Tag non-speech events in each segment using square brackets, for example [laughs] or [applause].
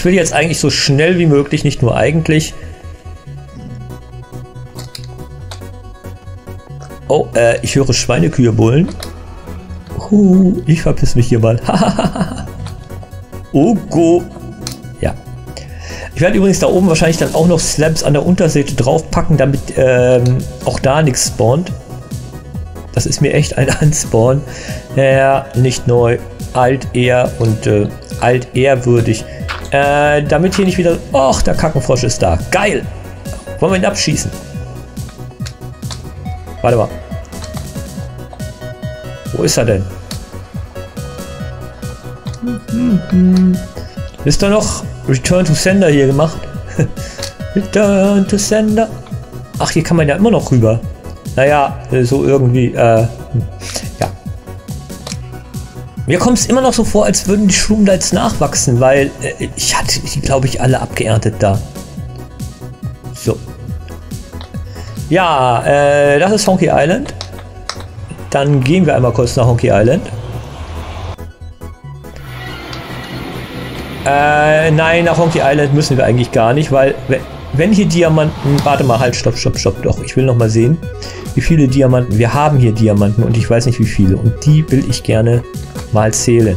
ich will jetzt eigentlich so schnell wie möglich, nicht nur eigentlich. Oh, äh, ich höre Schweinekühe bullen. Uh, ich verpiss mich hier mal. [laughs] Ogo. Ja. Ich werde übrigens da oben wahrscheinlich dann auch noch Slabs an der Unterseite draufpacken, damit ähm, auch da nichts spawnt. Das ist mir echt ein [laughs] Anspawn. Ja, nicht neu. Alt eher und äh, alt ehrwürdig. Äh, damit hier nicht wieder... Och, der Kackenfrosch ist da. Geil! Wollen wir ihn abschießen? Warte mal. Wo ist er denn? Ist da noch Return to Sender hier gemacht? [laughs] Return to Sender. Ach, hier kann man ja immer noch rüber. Naja, so irgendwie, äh. Mir kommt es immer noch so vor, als würden die Schlummlights nachwachsen, weil äh, ich hatte die, glaube ich, alle abgeerntet da. So. Ja, äh, das ist Honky Island. Dann gehen wir einmal kurz nach Honky Island. Äh, nein, nach Honky Island müssen wir eigentlich gar nicht, weil wenn hier Diamanten... Warte mal, halt, stopp, stopp, stopp, doch. Ich will noch mal sehen, wie viele Diamanten... Wir haben hier Diamanten und ich weiß nicht wie viele. Und die will ich gerne mal zählen.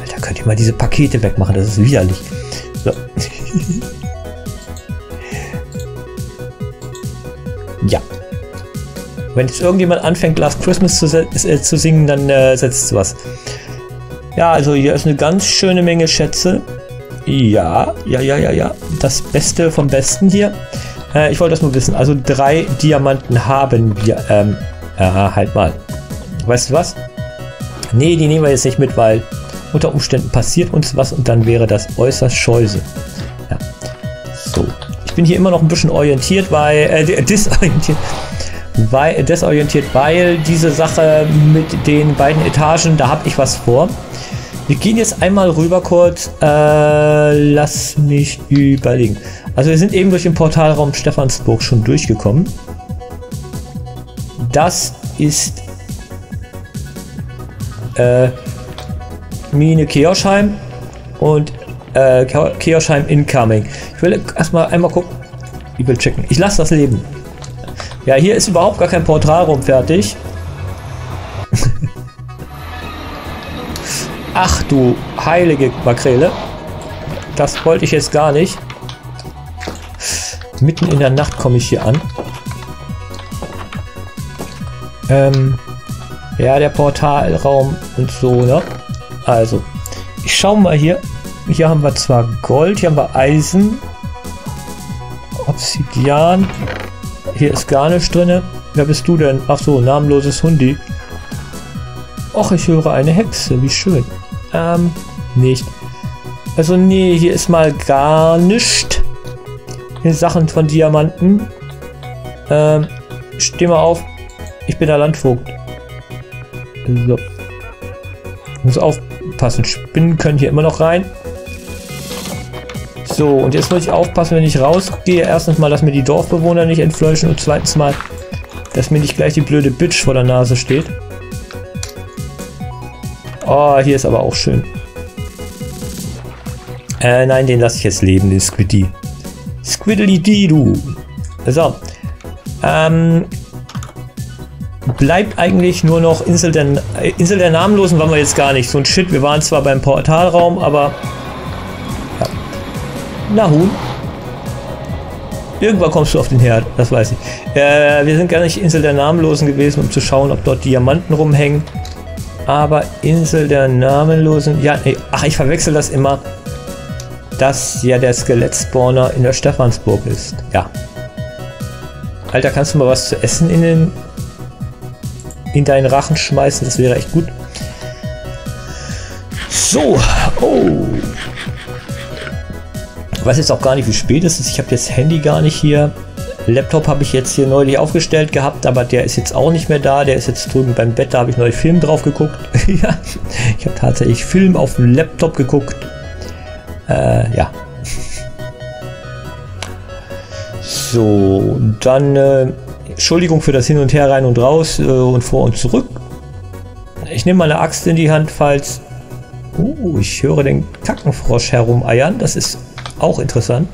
Alter, könnt ihr mal diese Pakete wegmachen, das ist widerlich. So. [laughs] ja. Wenn jetzt irgendjemand anfängt, Last Christmas zu, äh, zu singen, dann äh, setzt was. Ja, also hier ist eine ganz schöne Menge Schätze. Ja, ja, ja, ja, ja. Das Beste vom Besten hier. Äh, ich wollte das nur wissen. Also drei Diamanten haben wir. Ähm, aha, halt mal. Weißt du was? Nee, die nehmen wir jetzt nicht mit, weil unter Umständen passiert uns was und dann wäre das äußerst scheuse. Ja. So. Ich bin hier immer noch ein bisschen orientiert, weil, äh, [laughs] disorientiert, weil, desorientiert, weil diese Sache mit den beiden Etagen, da habe ich was vor. Wir gehen jetzt einmal rüber kurz. Äh, lass mich überlegen. Also wir sind eben durch den Portalraum Stephansburg schon durchgekommen. Das ist äh, Mine Keorsheim und äh, Keorsheim Incoming. Ich will erstmal einmal gucken. Ich will checken. Ich lasse das leben. Ja, hier ist überhaupt gar kein Portalraum fertig. [laughs] Ach du heilige Makrele. Das wollte ich jetzt gar nicht. Mitten in der Nacht komme ich hier an. Ähm, ja, der Portalraum und so, ne? Also, ich schau mal hier. Hier haben wir zwar Gold, hier haben wir Eisen, Obsidian. Hier ist gar nichts drin. Wer bist du denn? Ach so, namenloses Hundi. Och, ich höre eine Hexe. Wie schön. Ähm, nicht. Also nee, hier ist mal gar nichts. In Sachen von Diamanten. Ähm, steh mal auf. Ich bin der Landvogt. So. Muss aufpassen. Spinnen können hier immer noch rein. So, und jetzt muss ich aufpassen, wenn ich rausgehe. Erstens mal, dass mir die Dorfbewohner nicht entfleuchen und zweitens mal, dass mir nicht gleich die blöde Bitch vor der Nase steht. Oh, hier ist aber auch schön. Äh, nein, den lasse ich jetzt leben, den Squiddy. Squiddly Dee du. So. Ähm, bleibt eigentlich nur noch Insel der, Insel der Namenlosen, waren wir jetzt gar nicht. So ein Shit, wir waren zwar beim Portalraum, aber... Ja. Na Huhn. Irgendwann kommst du auf den Herd, das weiß ich. Äh, wir sind gar nicht Insel der Namenlosen gewesen, um zu schauen, ob dort Diamanten rumhängen. Aber Insel der Namenlosen. Ja, nee, ach, ich verwechsel das immer. Dass ja der Skelettspawner in der Stephansburg ist. Ja. Alter, kannst du mal was zu essen in den in deinen Rachen schmeißen? Das wäre echt gut. So. Oh. Ich weiß jetzt auch gar nicht, wie spät es ist. Ich habe das Handy gar nicht hier. Laptop habe ich jetzt hier neulich aufgestellt gehabt, aber der ist jetzt auch nicht mehr da. Der ist jetzt drüben beim Bett, da habe ich neue Film drauf geguckt. [laughs] ja, ich habe tatsächlich Film auf dem Laptop geguckt. Äh, ja. So, dann äh, Entschuldigung für das Hin und Her rein und raus äh, und vor und zurück. Ich nehme mal eine Axt in die Hand, falls... Uh, ich höre den Kackenfrosch herumeiern. Das ist Auch interessant.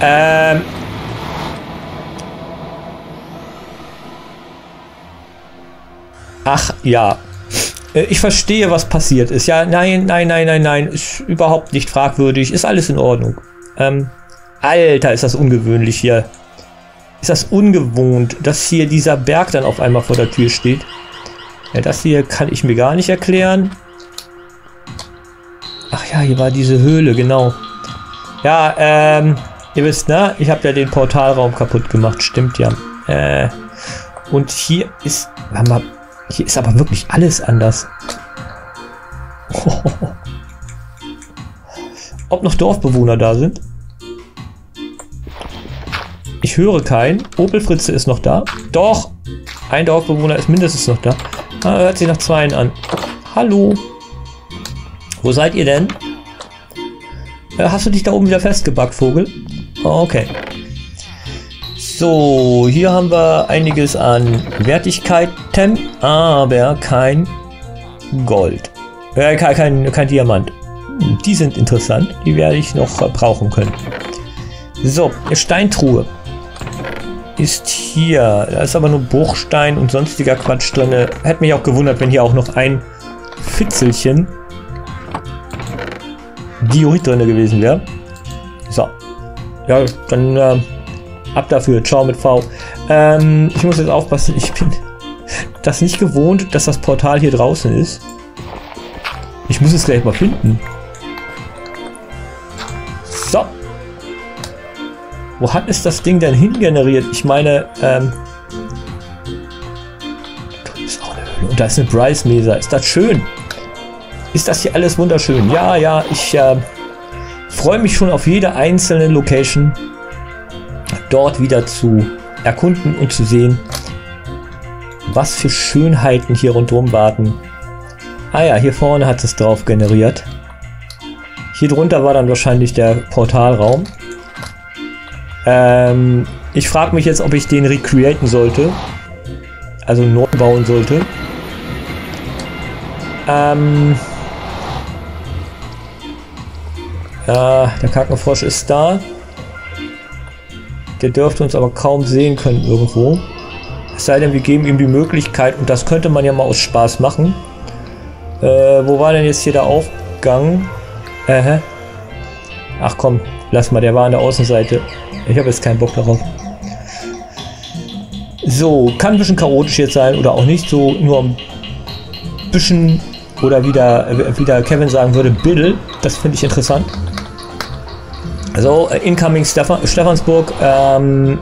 Ähm. Ach ja. Äh, ich verstehe, was passiert ist. Ja, nein, nein, nein, nein, nein. Ist überhaupt nicht fragwürdig. Ist alles in Ordnung. Ähm. Alter, ist das ungewöhnlich hier. Ist das ungewohnt, dass hier dieser Berg dann auf einmal vor der Tür steht. Ja, das hier kann ich mir gar nicht erklären. Ach ja, hier war diese Höhle, genau. Ja, ähm, ihr wisst, ne? Ich habe ja den Portalraum kaputt gemacht, stimmt ja. Äh, und hier ist, mal, hier ist aber wirklich alles anders. [laughs] Ob noch Dorfbewohner da sind? Ich höre keinen. Opel Fritze ist noch da. Doch! Ein Dorfbewohner ist mindestens noch da. Ah, hört sich nach zweien an. Hallo. Wo seid ihr denn? Äh, hast du dich da oben wieder festgebackt, Vogel? Okay. So, hier haben wir einiges an Wertigkeiten, aber kein Gold. Äh, kein, kein, kein Diamant. Die sind interessant, die werde ich noch brauchen können. So, Steintruhe ist hier. Da ist aber nur Bruchstein und sonstiger Quatsch drin. Hätte mich auch gewundert, wenn hier auch noch ein Fitzelchen Diorit drin gewesen wäre. So. Ja, dann äh, ab dafür. Ciao mit V. Ähm, ich muss jetzt aufpassen. Ich bin das nicht gewohnt, dass das Portal hier draußen ist. Ich muss es gleich mal finden. Wo hat es das Ding denn hingeneriert? Ich meine, ähm... Ist auch eine Höhle. Und da ist eine Bryce Mesa. Ist das schön? Ist das hier alles wunderschön? Ja, ja, ich äh, freue mich schon auf jede einzelne Location dort wieder zu erkunden und zu sehen, was für Schönheiten hier rundherum warten. Ah ja, hier vorne hat es drauf generiert. Hier drunter war dann wahrscheinlich der Portalraum. Ähm, ich frage mich jetzt, ob ich den recreaten sollte. Also neu bauen sollte. Ähm. Ja, der Kackenfrosch ist da. Der dürfte uns aber kaum sehen können irgendwo. Es sei denn, wir geben ihm die Möglichkeit, und das könnte man ja mal aus Spaß machen. Äh, wo war denn jetzt hier der Aufgang? Äh, Ach komm, lass mal, der war an der Außenseite. Ich habe jetzt keinen Bock darauf. So, kann ein bisschen chaotisch jetzt sein oder auch nicht. So nur ein bisschen oder wieder, wieder Kevin sagen würde, Biddle. Das finde ich interessant. So, Incoming Stephansburg. Ähm,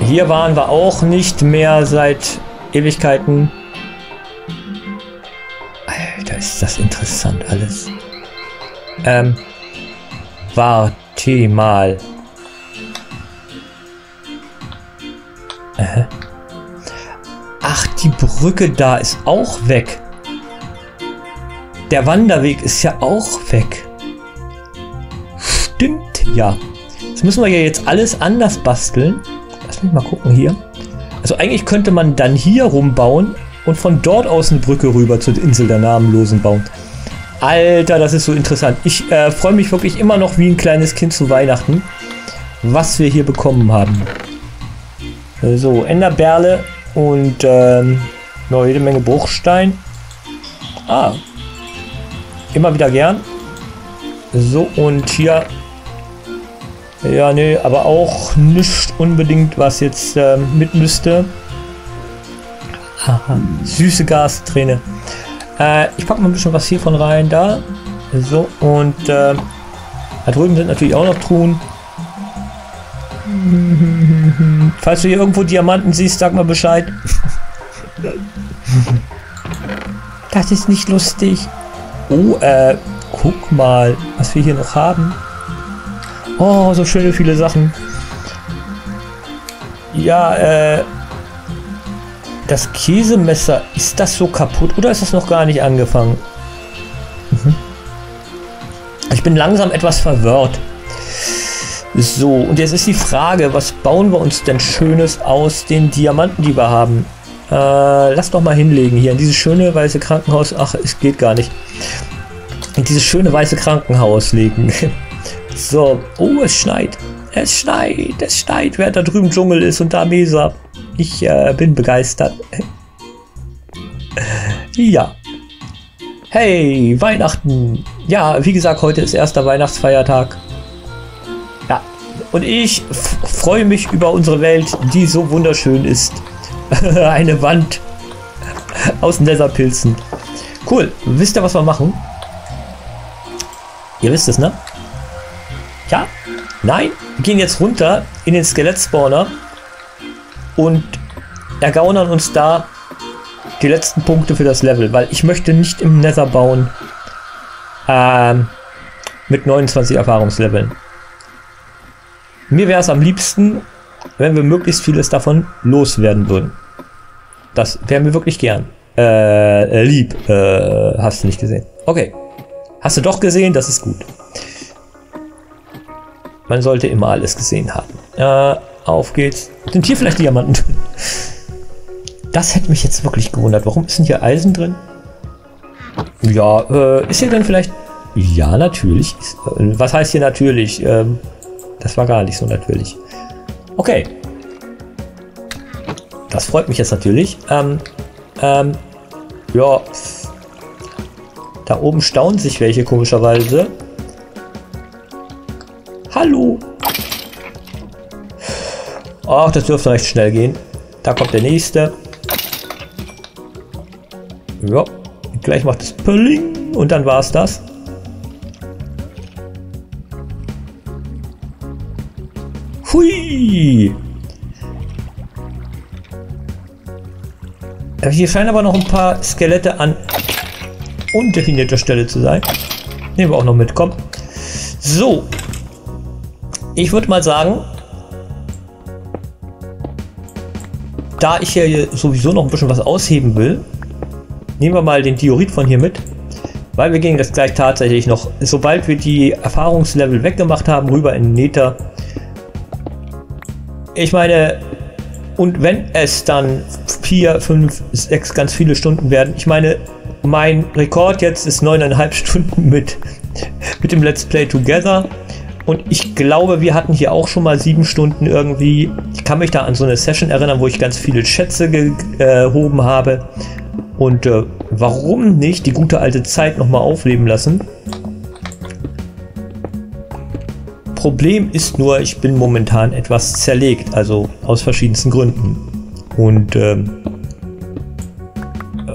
hier waren wir auch nicht mehr seit Ewigkeiten. Ist das interessant alles. Ähm, warte mal. Äh. Ach, die Brücke da ist auch weg. Der Wanderweg ist ja auch weg. Stimmt ja. Das müssen wir ja jetzt alles anders basteln. Lass mich mal gucken hier. Also eigentlich könnte man dann hier rumbauen und von dort aus eine Brücke rüber zur Insel der Namenlosen bauen. Alter, das ist so interessant. Ich äh, freue mich wirklich immer noch wie ein kleines Kind zu Weihnachten, was wir hier bekommen haben. So, Enderberle und ähm, noch jede Menge Bruchstein. Ah, immer wieder gern. So, und hier... Ja, nee, aber auch nicht unbedingt, was jetzt äh, mit müsste. Süße Gasträne. Äh, ich packe mal ein bisschen was hiervon rein, da. So, und äh, da drüben sind natürlich auch noch Truhen. [laughs] Falls du hier irgendwo Diamanten siehst, sag mal Bescheid. Das ist nicht lustig. Oh, äh, guck mal, was wir hier noch haben. Oh, so schöne viele Sachen. Ja, äh, das Käsemesser, ist das so kaputt oder ist das noch gar nicht angefangen? Mhm. Ich bin langsam etwas verwirrt. So, und jetzt ist die Frage, was bauen wir uns denn Schönes aus den Diamanten, die wir haben? Äh, lass doch mal hinlegen hier in dieses schöne weiße Krankenhaus. Ach, es geht gar nicht. In dieses schöne weiße Krankenhaus legen. [laughs] so, oh, es schneit. Es schneit, es schneit, während da drüben Dschungel ist und da Mesa. Ich äh, bin begeistert. [laughs] ja. Hey, Weihnachten. Ja, wie gesagt, heute ist erster Weihnachtsfeiertag. Ja, und ich freue mich über unsere Welt, die so wunderschön ist. [laughs] Eine Wand aus Netherpilzen. Cool. Wisst ihr, was wir machen? Ihr wisst es, ne? Ja? Nein? Wir gehen jetzt runter in den Skelett-Spawner und ergaunern uns da die letzten Punkte für das Level, weil ich möchte nicht im Nether bauen ähm, mit 29 Erfahrungsleveln. Mir wäre es am liebsten, wenn wir möglichst vieles davon loswerden würden. Das wäre mir wirklich gern. Äh, lieb. Äh, hast du nicht gesehen. Okay. Hast du doch gesehen? Das ist gut. Man sollte immer alles gesehen haben. Äh, auf geht's. Sind hier vielleicht Diamanten drin? Das hätte mich jetzt wirklich gewundert. Warum ist denn hier Eisen drin? Ja, äh, ist hier denn vielleicht... Ja, natürlich. Äh, was heißt hier natürlich? Ähm, das war gar nicht so natürlich. Okay. Das freut mich jetzt natürlich. Ähm, ähm, ja. Da oben staunen sich welche komischerweise. Hallo. Ach, das dürfte recht schnell gehen. Da kommt der nächste. Ja, gleich macht es Pulling und dann war es das. Hui! Hier scheinen aber noch ein paar Skelette an undefinierter Stelle zu sein. Nehmen wir auch noch mit, komm. So. Ich würde mal sagen, da ich hier sowieso noch ein bisschen was ausheben will, nehmen wir mal den Diorit von hier mit. Weil wir gehen jetzt gleich tatsächlich noch, sobald wir die Erfahrungslevel weggemacht haben, rüber in Nether. Ich meine, und wenn es dann 4, 5, 6 ganz viele Stunden werden, ich meine, mein Rekord jetzt ist 9,5 [laughs] Stunden mit, mit dem Let's Play Together. Und ich glaube, wir hatten hier auch schon mal 7 Stunden irgendwie. Kann mich da an so eine Session erinnern, wo ich ganz viele Schätze gehoben habe. Und äh, warum nicht die gute alte Zeit nochmal aufleben lassen? Problem ist nur, ich bin momentan etwas zerlegt, also aus verschiedensten Gründen. Und ähm,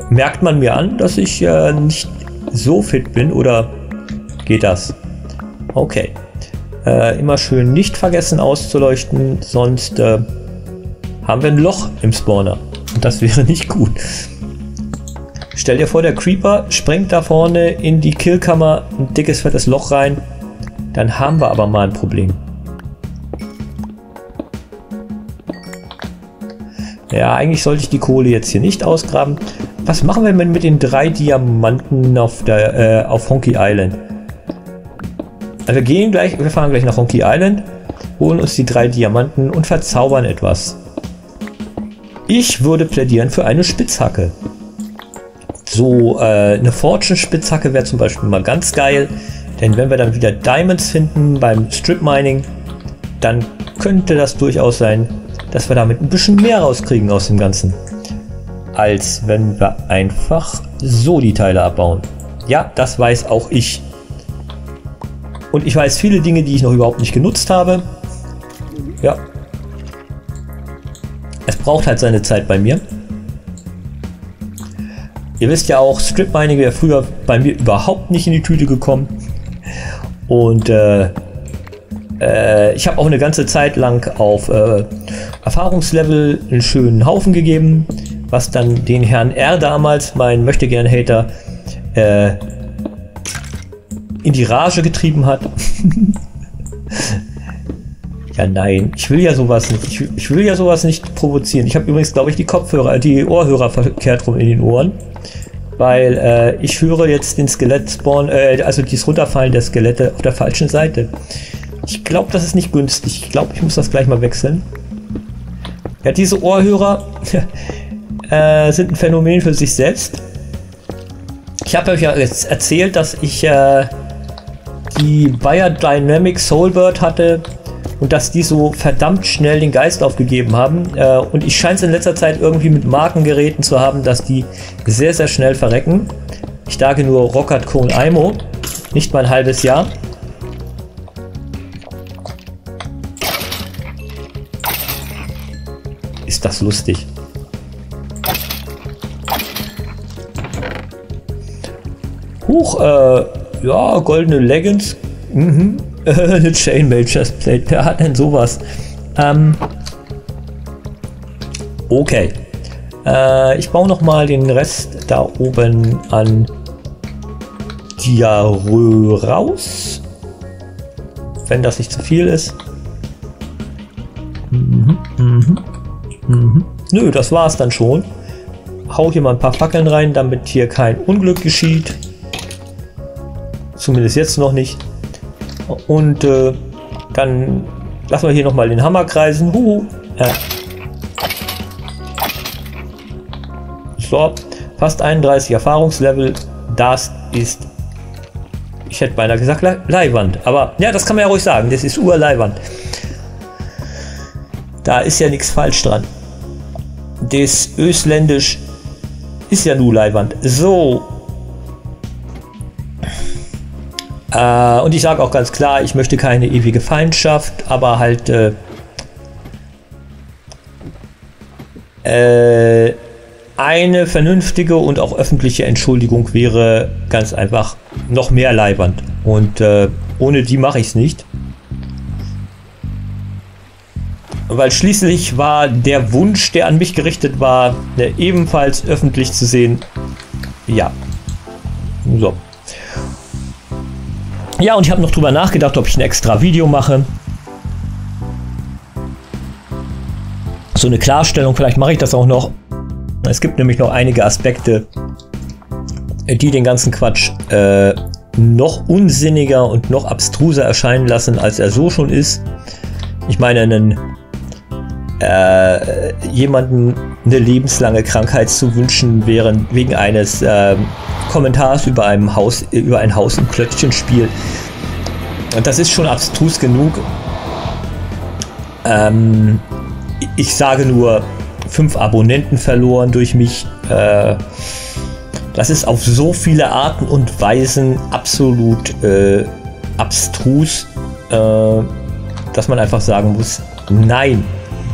merkt man mir an, dass ich äh, nicht so fit bin oder geht das? Okay. Äh, immer schön nicht vergessen auszuleuchten, sonst äh, haben wir ein Loch im Spawner. Und das [laughs] wäre nicht gut. Stell dir vor, der Creeper springt da vorne in die Killkammer ein dickes, fettes Loch rein dann haben wir aber mal ein Problem. Ja, eigentlich sollte ich die Kohle jetzt hier nicht ausgraben. Was machen wir denn mit den drei Diamanten auf, der, äh, auf Honky Island? Also wir gehen gleich, wir fahren gleich nach Honky Island, holen uns die drei Diamanten und verzaubern etwas. Ich würde plädieren für eine Spitzhacke. So, äh, eine Fortune-Spitzhacke wäre zum Beispiel mal ganz geil. Denn wenn wir dann wieder Diamonds finden beim Strip Mining, dann könnte das durchaus sein, dass wir damit ein bisschen mehr rauskriegen aus dem Ganzen. Als wenn wir einfach so die Teile abbauen. Ja, das weiß auch ich. Und ich weiß viele Dinge, die ich noch überhaupt nicht genutzt habe. Ja. Es braucht halt seine Zeit bei mir. Ihr wisst ja auch, Strip Mining wäre früher bei mir überhaupt nicht in die Tüte gekommen. Und äh, äh, ich habe auch eine ganze Zeit lang auf äh, Erfahrungslevel einen schönen Haufen gegeben, was dann den Herrn R damals, mein Möchtegern-Hater, äh, in die Rage getrieben hat. [laughs] ja, nein, ich will ja sowas nicht. Ich, ich will ja sowas nicht provozieren. Ich habe übrigens, glaube ich, die Kopfhörer, die Ohrhörer verkehrt rum in den Ohren weil äh, ich höre jetzt den Skelett-Spawn, äh, also dieses Runterfallen der Skelette auf der falschen Seite. Ich glaube, das ist nicht günstig. Ich glaube, ich muss das gleich mal wechseln. Ja, diese Ohrhörer, [laughs] äh, sind ein Phänomen für sich selbst. Ich habe euch ja jetzt erzählt, dass ich äh, die Bayer Dynamic Soulbird hatte und dass die so verdammt schnell den Geist aufgegeben haben. Äh, und ich scheine es in letzter Zeit irgendwie mit Markengeräten zu haben, dass die sehr, sehr schnell verrecken. Ich sage nur Rocket Cone Aimo. Nicht mal ein halbes Jahr. Ist das lustig. Huch, äh, ja, goldene Leggings. Mhm. [laughs] Eine Chainmail Chestplate. Wer hat denn sowas? Ähm. Okay. Äh, ich baue noch mal den Rest da oben an Diarö raus. Wenn das nicht zu viel ist. Mhm, mhm, mhm. Nö, das war's dann schon. Hau hier mal ein paar Fackeln rein, damit hier kein Unglück geschieht. Zumindest jetzt noch nicht. Und äh, dann lassen wir hier nochmal den Hammer kreisen. Huhu. Ja. So, fast 31 Erfahrungslevel. Das ist, ich hätte beinahe gesagt, Le Leihwand. Aber ja, das kann man ja ruhig sagen. Das ist Urleihwand. Da ist ja nichts falsch dran. Das Ösländisch ist ja nur Leihwand. So, Äh, und ich sage auch ganz klar, ich möchte keine ewige Feindschaft, aber halt äh, äh, eine vernünftige und auch öffentliche Entschuldigung wäre ganz einfach noch mehr Leiband. Und äh, ohne die mache ich es nicht. Weil schließlich war der Wunsch, der an mich gerichtet war, ebenfalls öffentlich zu sehen. Ja. So. Ja, und ich habe noch drüber nachgedacht, ob ich ein extra Video mache. So eine Klarstellung, vielleicht mache ich das auch noch. Es gibt nämlich noch einige Aspekte, die den ganzen Quatsch äh, noch unsinniger und noch abstruser erscheinen lassen, als er so schon ist. Ich meine, einen äh, jemanden eine lebenslange Krankheit zu wünschen, während wegen eines äh, Kommentars über, einem Haus, über ein Haus- und Klötzchenspiel. Und das ist schon abstrus genug. Ähm, ich sage nur, fünf Abonnenten verloren durch mich. Äh, das ist auf so viele Arten und Weisen absolut äh, abstrus, äh, dass man einfach sagen muss, nein,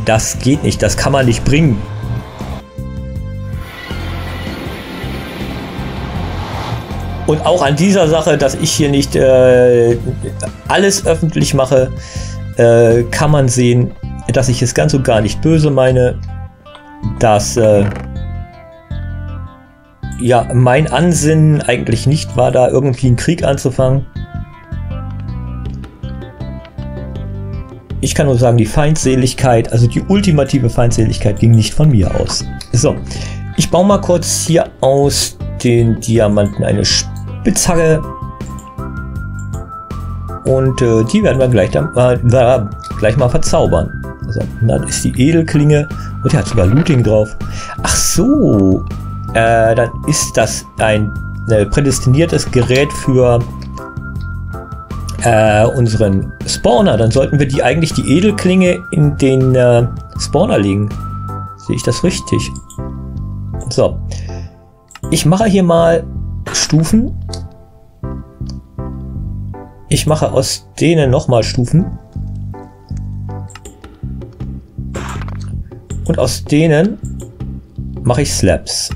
das geht nicht, das kann man nicht bringen. Und auch an dieser Sache, dass ich hier nicht äh, alles öffentlich mache, äh, kann man sehen, dass ich es ganz und gar nicht böse meine, dass äh, ja mein Ansinnen eigentlich nicht war, da irgendwie einen Krieg anzufangen. Ich kann nur sagen, die Feindseligkeit, also die ultimative Feindseligkeit ging nicht von mir aus. So, ich baue mal kurz hier aus den Diamanten eine Sp Spitzhacke. Und äh, die werden wir gleich, dann, äh, gleich mal verzaubern. Also, das ist die Edelklinge. Und die hat sogar Looting drauf. Ach so. Äh, dann ist das ein äh, prädestiniertes Gerät für äh, unseren Spawner. Dann sollten wir die eigentlich die Edelklinge in den äh, Spawner legen. Sehe ich das richtig? So. Ich mache hier mal Stufen. Ich mache aus denen nochmal Stufen. Und aus denen mache ich Slabs.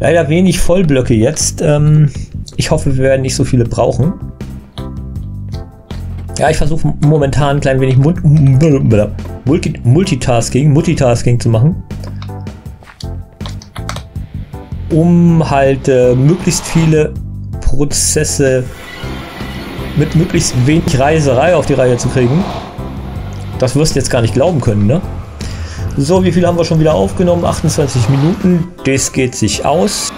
Leider wenig Vollblöcke jetzt. Ähm, ich hoffe, wir werden nicht so viele brauchen. Ja, ich versuche momentan ein klein wenig Multitasking, Multitasking zu machen um halt äh, möglichst viele Prozesse mit möglichst wenig Reiserei auf die Reihe zu kriegen. Das wirst du jetzt gar nicht glauben können, ne? So, wie viel haben wir schon wieder aufgenommen? 28 Minuten. Das geht sich aus.